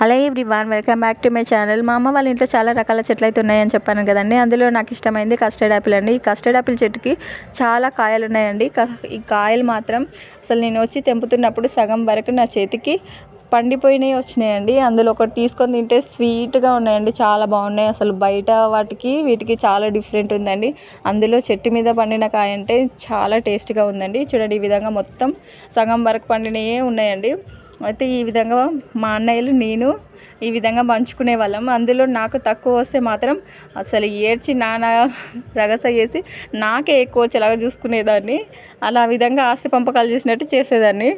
Hello everyone welcome back to my channel. మా అమ్మ వాళ్ళ ఇంట్లో చాలా రకాల చెట్లు అయితే ఉన్నాయని చెప్పాను కదండి. అందులో నాకు ఇష్టమైంది కస్టర్డ్ యాపిల్ అండి. ఈ కస్టర్డ్ యాపిల్ చెట్టుకి చాలా కాయలు ఉన్నాయండి. ఈ కాయలు మాత్రం అసలు నేను వచ్చి తెంపుతున్నప్పుడు సగం వరకు నా చేతికి పండిపోయినవి వచ్చినాయండి. అందులో ఒకటి తీసుకొని తింటే స్వీట్గా ఉన్నాయండి. చాలా బాగున్నాయి. అసలు బయట వాటికి వీటికి చాలా డిఫరెంట్ ఉందండి. అందులో చెట్టు మీద పండిన కాయ అంటే చాలా టేస్ట్గా ఉందండి. చూడండి ఈ విధంగా మొత్తం సగం వరకు పండినయే ఉన్నాయండి. అయితే ఈ విధంగా మా అన్నయ్యలు నేను ఈ విధంగా పంచుకునే వాళ్ళం. అందులో నాకు తక్కువ వస్తే మాత్రం అసలు ఏడ్చి నాన్న రగస చేసి నాకే ఎక్కువ వచ్చేలాగా చూసుకునేదాన్ని. అలా విధంగా ఆస్తి పంపకాలు చేసినట్టు చేసేదాన్ని.